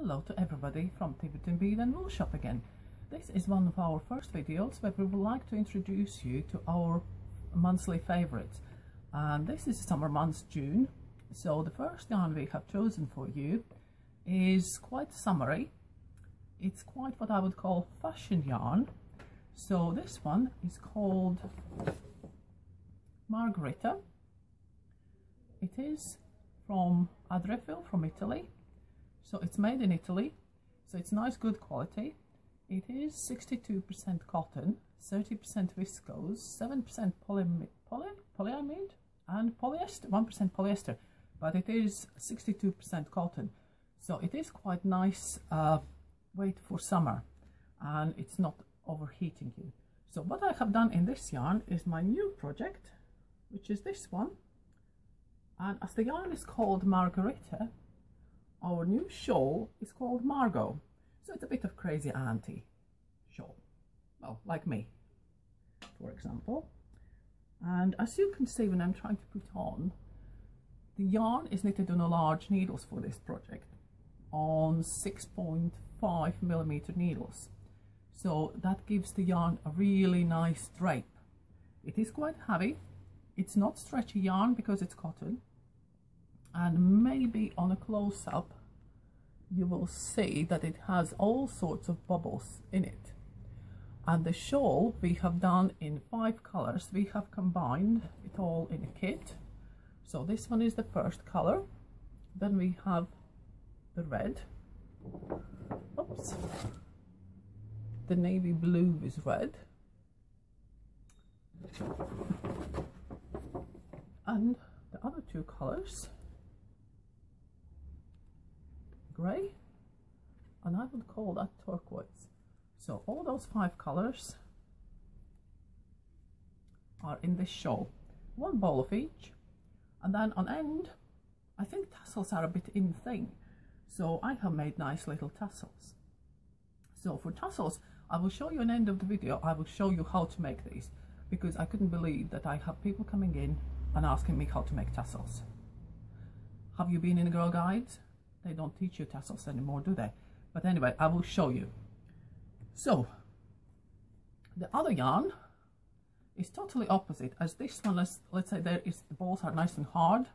Hello to everybody from Tiverton Bead and Wool Shop again. This is one of our first videos where we would like to introduce you to our monthly favorites. And this is summer month June. So the first yarn we have chosen for you is quite summery. It's quite what I would call fashion yarn. So this one is called Margherita. It is from Adriafil from Italy so it's made in Italy. So it's nice good quality. It is 62% cotton 30% viscose 7% poly, poly, polyamide and polyester 1% polyester. But it is 62% cotton. So it is quite nice uh, weight for summer and it's not overheating you. So what I have done in this yarn is my new project which is this one. And as the yarn is called Margherita our new shawl is called Margot. So it's a bit of crazy auntie shawl. Well, like me, for example. And as you can see when I'm trying to put on, the yarn is knitted on a large needles for this project on 6.5 millimeter needles. So that gives the yarn a really nice drape. It is quite heavy. It's not stretchy yarn because it's cotton, and maybe on a close-up you will see that it has all sorts of bubbles in it. And the shawl we have done in five colors. We have combined it all in a kit. So this one is the first color. Then we have the red. Oops. The navy blue is red. And the other two colors grey and I would call that turquoise. So all those five colors are in this shawl. One ball of each and then on end I think tassels are a bit in thing so I have made nice little tassels. So for tassels I will show you an end of the video I will show you how to make these because I couldn't believe that I have people coming in and asking me how to make tassels. Have you been in a Girl Guides? They don't teach you tassels anymore, do they? But anyway, I will show you. So, the other yarn is totally opposite as this one, let's, let's say there is, the balls are nice and hard.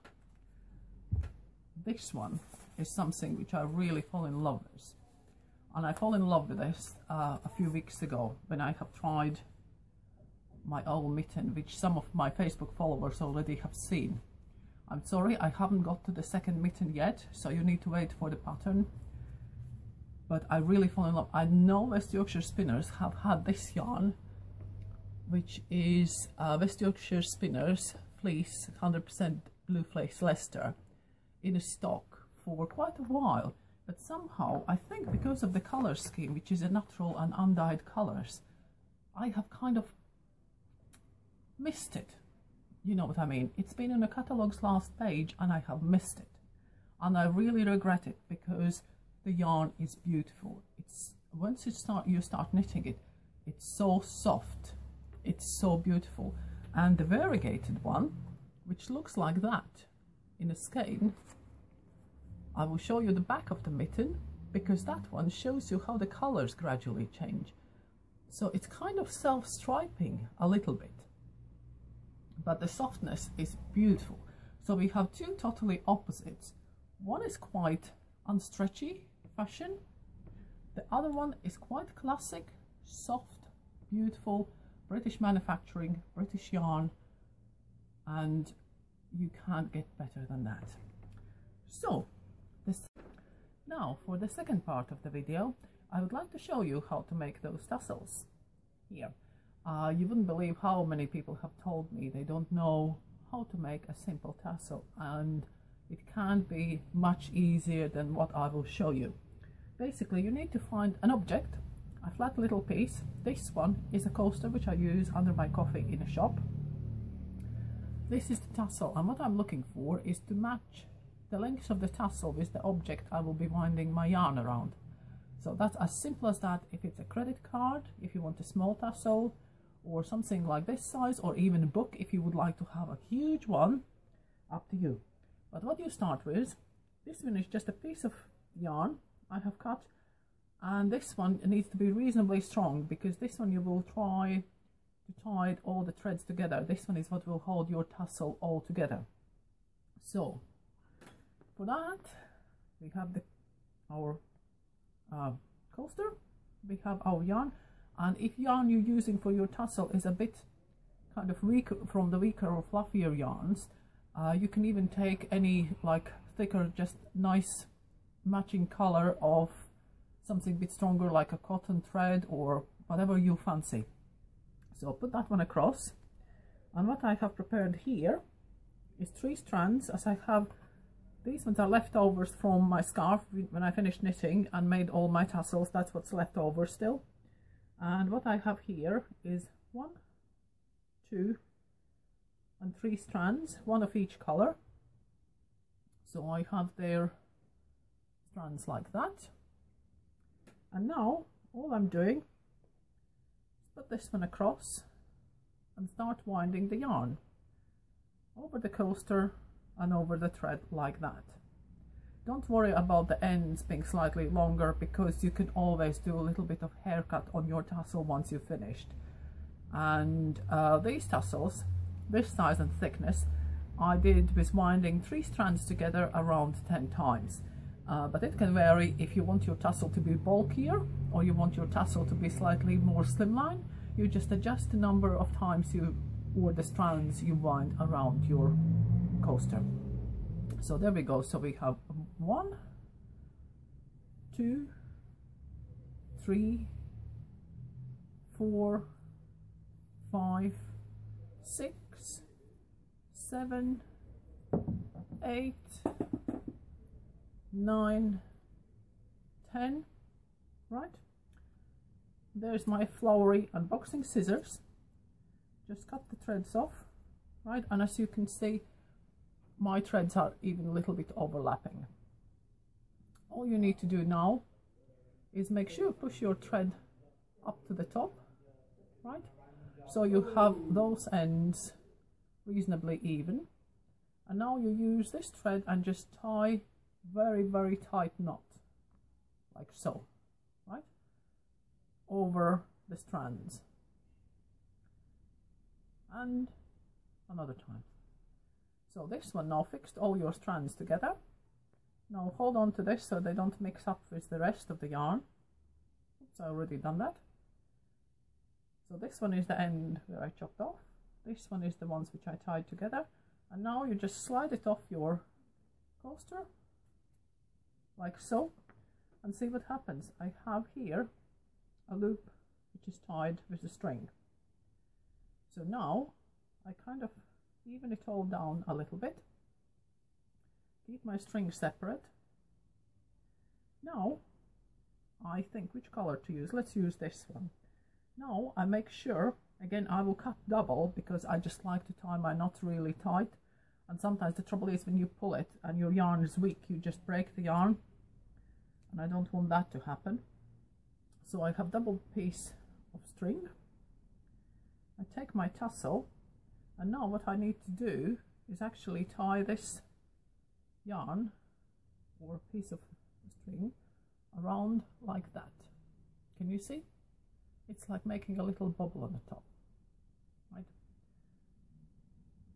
This one is something which I really fall in love with. And I fall in love with this uh, a few weeks ago when I have tried my old mitten, which some of my Facebook followers already have seen. I'm sorry, I haven't got to the second mitten yet, so you need to wait for the pattern. But I really fall in love. I know West Yorkshire Spinners have had this yarn, which is uh, West Yorkshire Spinners Fleece 100% Blueface Leicester in stock for quite a while. But somehow, I think because of the colour scheme, which is a natural and undyed colours, I have kind of missed it you know what I mean. It's been in the catalogue's last page and I have missed it. And I really regret it because the yarn is beautiful. It's Once you start, you start knitting it, it's so soft. It's so beautiful. And the variegated one, which looks like that in a skein, I will show you the back of the mitten because that one shows you how the colors gradually change. So it's kind of self-striping a little bit but the softness is beautiful. So we have two totally opposites. One is quite unstretchy fashion. The other one is quite classic, soft, beautiful, British manufacturing, British yarn, and you can't get better than that. So, this now for the second part of the video, I would like to show you how to make those tassels here. Uh, you wouldn't believe how many people have told me they don't know how to make a simple tassel and it can't be much easier than what I will show you. Basically you need to find an object, a flat little piece. This one is a coaster which I use under my coffee in a shop. This is the tassel and what I'm looking for is to match the length of the tassel with the object I will be winding my yarn around. So that's as simple as that. If it's a credit card, if you want a small tassel, or something like this size or even a book if you would like to have a huge one up to you. But what you start with this one is just a piece of yarn I have cut and this one needs to be reasonably strong because this one you will try to tie all the threads together. This one is what will hold your tassel all together. So for that we have the our uh, coaster. We have our yarn and if yarn you're using for your tassel is a bit kind of weak from the weaker or fluffier yarns uh, you can even take any like thicker just nice matching color of something a bit stronger like a cotton thread or whatever you fancy. So put that one across. And what I have prepared here is three strands as I have these ones are leftovers from my scarf when I finished knitting and made all my tassels. That's what's left over still and what I have here is one two and three strands one of each color. So I have their strands like that. And now all I'm doing is put this one across and start winding the yarn over the coaster and over the thread like that don't worry about the ends being slightly longer because you can always do a little bit of haircut on your tassel once you've finished. And uh, these tassels this size and thickness I did with winding three strands together around 10 times. Uh, but it can vary if you want your tassel to be bulkier or you want your tassel to be slightly more slimline. You just adjust the number of times you or the strands you wind around your coaster so there we go so we have one two three four five six seven eight nine, ten, right? There's my flowery unboxing scissors. Just cut the threads off, right? And as you can see, my threads are even a little bit overlapping. All you need to do now is make sure you push your thread up to the top, right? So you have those ends reasonably even. And now you use this thread and just tie very very tight knot like so right over the strands and another time so this one now fixed all your strands together. Now hold on to this so they don't mix up with the rest of the yarn. Oops I already done that. So this one is the end where I chopped off. This one is the ones which I tied together. And now you just slide it off your coaster like so and see what happens. I have here a loop which is tied with a string. So now I kind of even it all down a little bit, keep my string separate. Now I think which color to use. Let's use this one. Now I make sure, again I will cut double because I just like to tie my knot really tight and sometimes the trouble is when you pull it and your yarn is weak you just break the yarn and I don't want that to happen so I have double piece of string I take my tassel and now what I need to do is actually tie this yarn or a piece of string around like that. Can you see? It's like making a little bubble on the top right?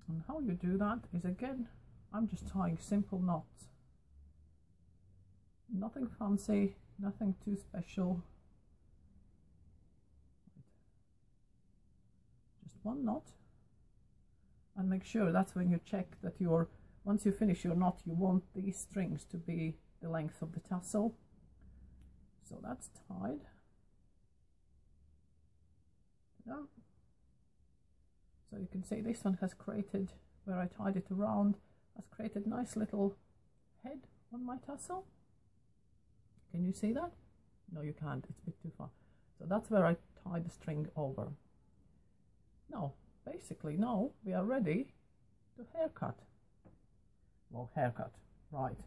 And how you do that is again I'm just tying simple knots. Nothing fancy nothing too special. Just one knot and make sure that's when you check that your once you finish your knot you want these strings to be the length of the tassel so that's tied so you can see this one has created where I tied it around has created nice little head on my tassel can you see that? No, you can't. It's a bit too far. So that's where I tie the string over. Now, basically, now we are ready to haircut. Well, haircut, right.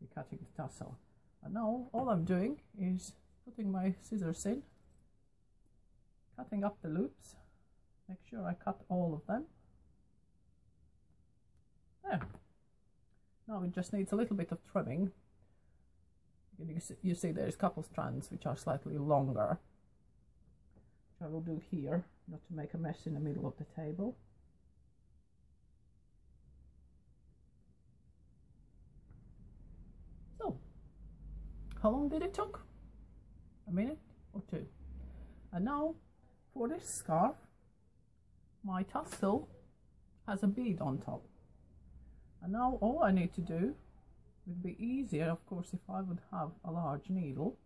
We're cutting the tassel. And now all I'm doing is putting my scissors in, cutting up the loops. Make sure I cut all of them. There. Now it just needs a little bit of trimming because you see there's a couple strands which are slightly longer I will do here not to make a mess in the middle of the table. So how long did it took? A minute or two? And now for this scarf my tassel has a bead on top. And now all I need to do would be easier of course if I would have a large needle.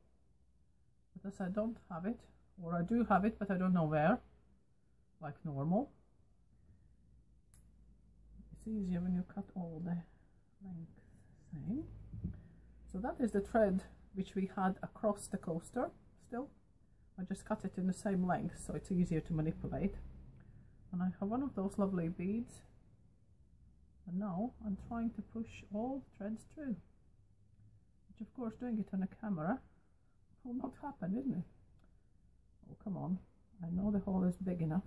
But as I don't have it or I do have it but I don't know where. Like normal. It's easier when you cut all the length same. So that is the thread which we had across the coaster still. I just cut it in the same length so it's easier to manipulate. And I have one of those lovely beads. And now I'm trying to push all threads through. Which of course doing it on a camera will not happen isn't it oh come on. I know the hole is big enough.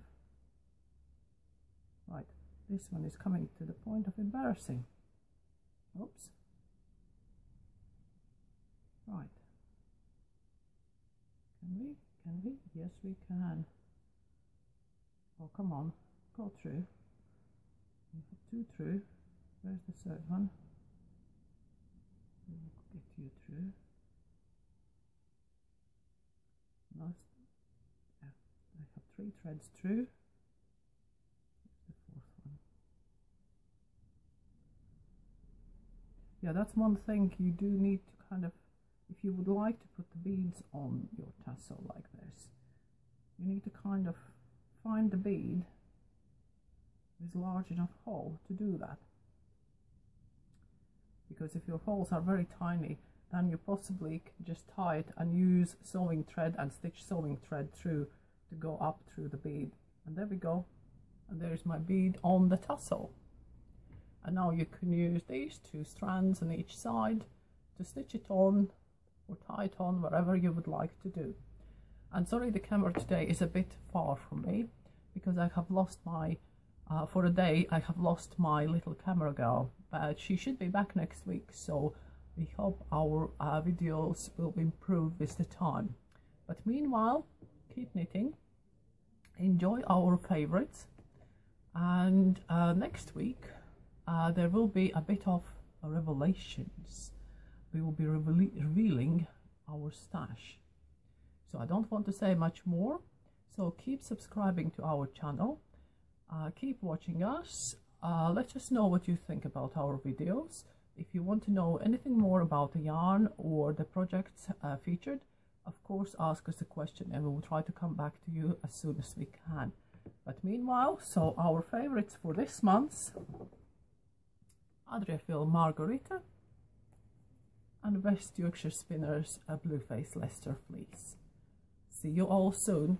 Right this one is coming to the point of embarrassing. Oops. Right. Can we can we? Yes we can. Oh come on. Go through. We have two through. Where's the third one? We'll get you through. Have three threads through. The fourth one. Yeah that's one thing you do need to kind of if you would like to put the beads on your tassel like this you need to kind of find the bead with large enough hole to do that. Because if your holes are very tiny then you possibly can just tie it and use sewing thread and stitch sewing thread through to go up through the bead. And there we go. And there's my bead on the tassel. And now you can use these two strands on each side to stitch it on or tie it on wherever you would like to do. And sorry the camera today is a bit far from me because I have lost my uh, for a day I have lost my little camera girl. But she should be back next week so we hope our uh, videos will improve with the time. But meanwhile keep knitting enjoy our favorites. And uh, next week uh, there will be a bit of revelations. We will be revealing our stash. So I don't want to say much more. So keep subscribing to our channel. Uh, keep watching us. Uh, let us know what you think about our videos. If you want to know anything more about the yarn or the projects uh, featured of course ask us a question and we will try to come back to you as soon as we can but meanwhile so our favorites for this month Adriafil Margherita and West Yorkshire Spinners a Blueface Leicester Fleece. See you all soon.